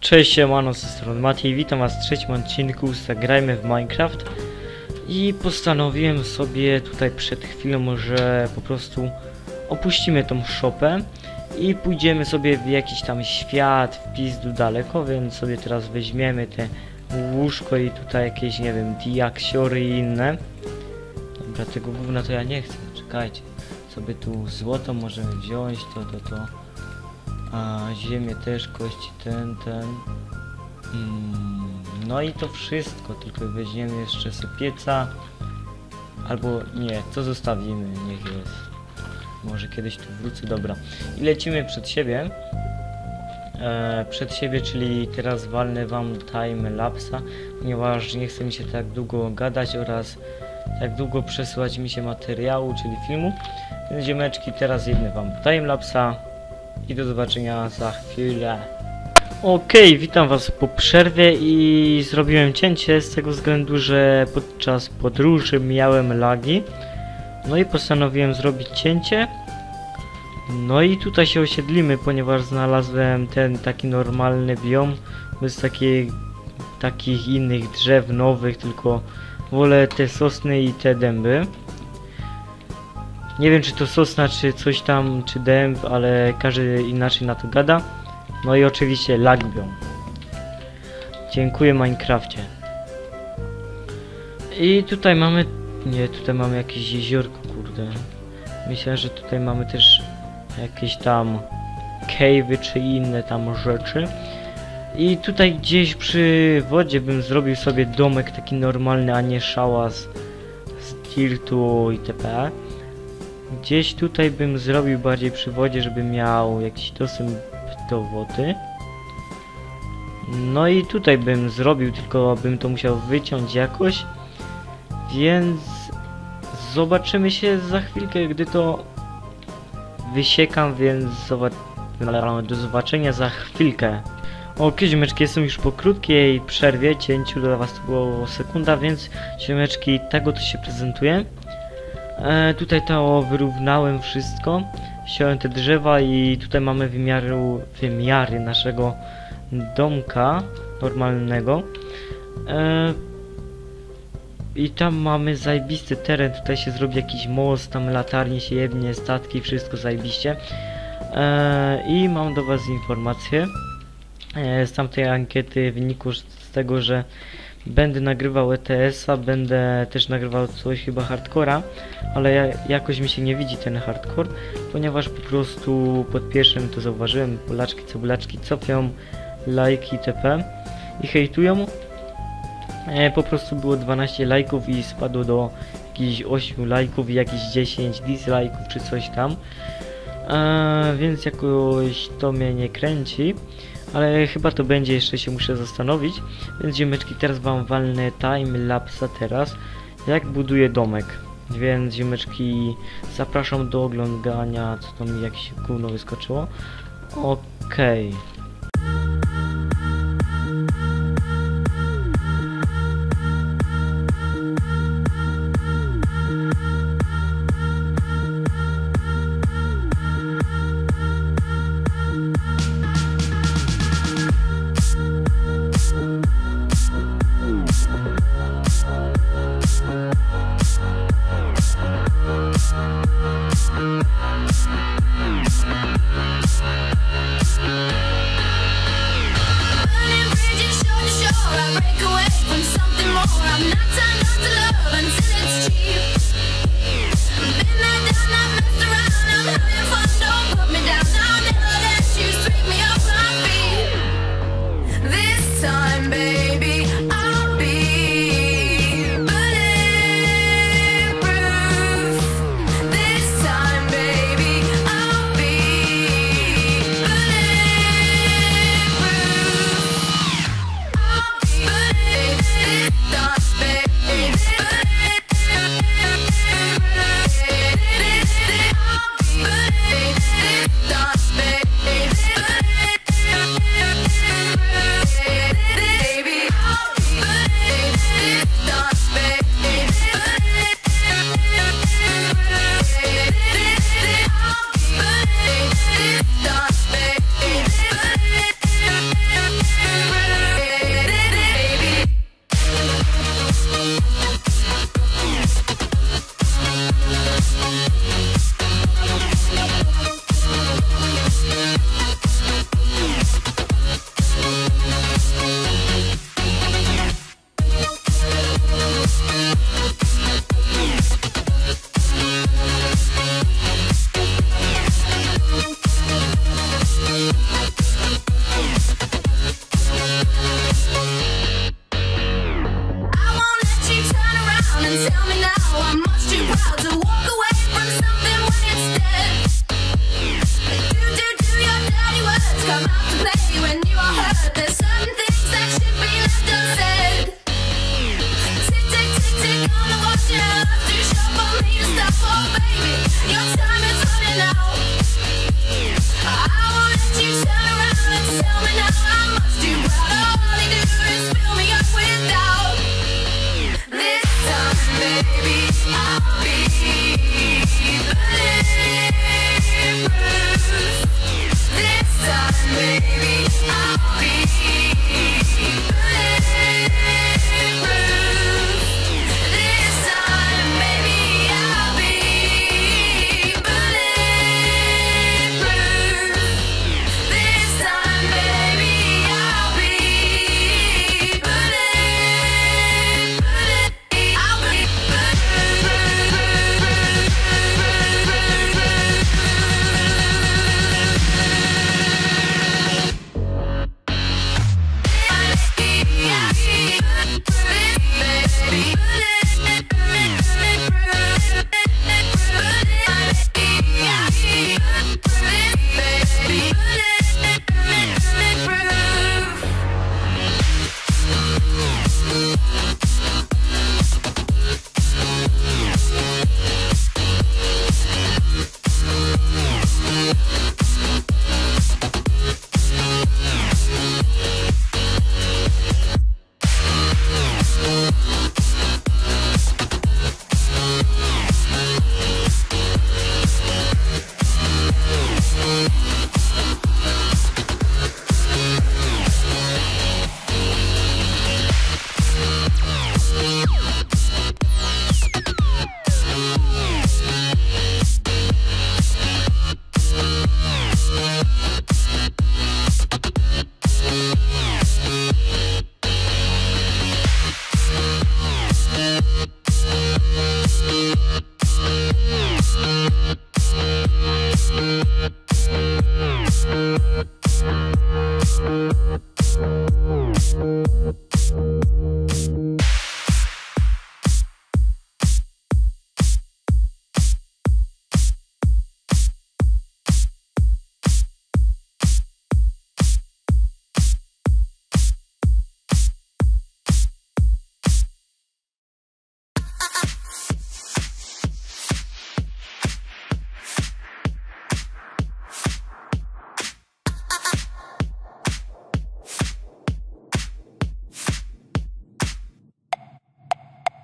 Cześć, siemano, ze strony Maciej, witam was w trzecim odcinku z Zagrajmy w Minecraft i postanowiłem sobie tutaj przed chwilą, że po prostu opuścimy tą shopę i pójdziemy sobie w jakiś tam świat, w pizdu daleko, więc sobie teraz weźmiemy te łóżko i tutaj jakieś, nie wiem, diaksiory i inne. Dobra, tego gówna to ja nie chcę, czekajcie. Sobie tu złoto możemy wziąć, to, to, to. A ziemię też, kości ten, ten. Mm, no i to wszystko, tylko weźmiemy jeszcze sobie pieca. Albo nie, to zostawimy, niech jest. Może kiedyś tu wrócę, dobra. I lecimy przed siebie. E, przed siebie, czyli teraz walnę wam time lapsa, ponieważ nie chce mi się tak długo gadać oraz tak długo przesyłać mi się materiału, czyli filmu. Więc ziemeczki, teraz jedny wam time lapsa i do zobaczenia za chwilę. Okej, witam was po przerwie i zrobiłem cięcie z tego względu, że podczas podróży miałem lagi. No i postanowiłem zrobić cięcie. No i tutaj się osiedlimy, ponieważ znalazłem ten taki normalny biom bez takich innych drzew nowych, tylko wolę te sosny i te dęby. Nie wiem czy to sosna, czy coś tam, czy dęb, ale każdy inaczej na to gada. No i oczywiście lag biom. Dziękuję Minecrafcie. I tutaj mamy... Nie, tutaj mamy jakieś jeziorko, kurde. Myślę, że tutaj mamy też jakieś tam cave'y czy inne tam rzeczy. I tutaj gdzieś przy wodzie bym zrobił sobie domek taki normalny, a nie szałas z dirtu itp. Gdzieś tutaj bym zrobił bardziej przy wodzie, żeby miał jakiś dostęp do wody. No i tutaj bym zrobił, tylko bym to musiał wyciąć jakoś. Więc zobaczymy się za chwilkę, gdy to wysiekam, więc do zobaczenia za chwilkę. Ok, ziomeczki, jestem już po krótkiej przerwie, cięciu dla was to było sekunda, więc ziomeczki, tego to się prezentuje. E, tutaj to wyrównałem wszystko, wziąłem te drzewa i tutaj mamy wymiaru, wymiary naszego domka normalnego. E, I tam mamy zajebisty teren, tutaj się zrobi jakiś most, tam latarnie się jebnie, statki, wszystko zajebiście. E, I mam do was informację z tamtej ankiety wyniku z tego, że będę nagrywał ETS-a, będę też nagrywał coś chyba hardcora, ale ja, jakoś mi się nie widzi ten hardcore, ponieważ po prostu pod pierwszym to zauważyłem, Polaczki, cebulaczki copią lajki TP i hejtują. E, po prostu było 12 lajków i spadło do jakichś 8 lajków i jakieś 10 dislike'ów czy coś tam. E, więc jakoś to mnie nie kręci ale chyba to będzie, jeszcze się muszę zastanowić. Więc ziomeczki, teraz wam walnę time lapsa teraz, jak buduję domek. Więc ziomeczki, zapraszam do oglądania, co to mi jakieś gówno wyskoczyło. Okej. Okay. I'm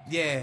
Yeah.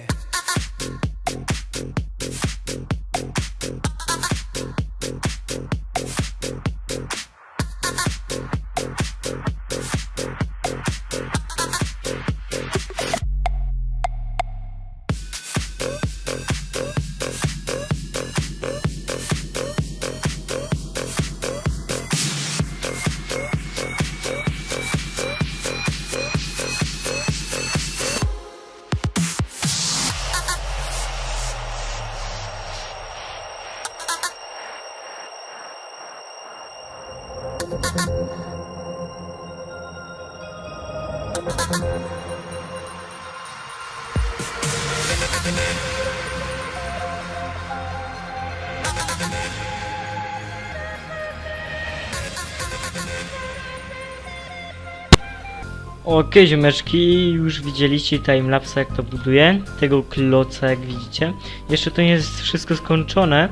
Okej ziomeczki, już widzieliście timelapse jak to buduję, tego kloca jak widzicie. Jeszcze to nie jest wszystko skończone,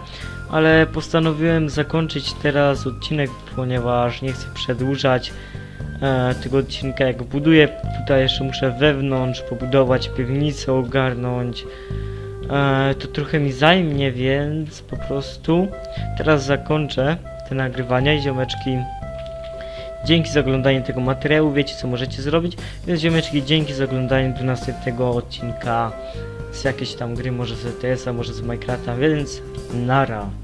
ale postanowiłem zakończyć teraz odcinek, ponieważ nie chcę przedłużać e, tego odcinka jak buduję. Tutaj jeszcze muszę wewnątrz pobudować piwnicę, ogarnąć. E, to trochę mi zajmie, więc po prostu teraz zakończę te nagrywania i ziomeczki Dzięki za oglądanie tego materiału, wiecie co możecie zrobić, więc ziomeczki, dzięki za oglądanie do następnego odcinka z jakiejś tam gry, może z ETS-a, może z Minecrafta, więc nara.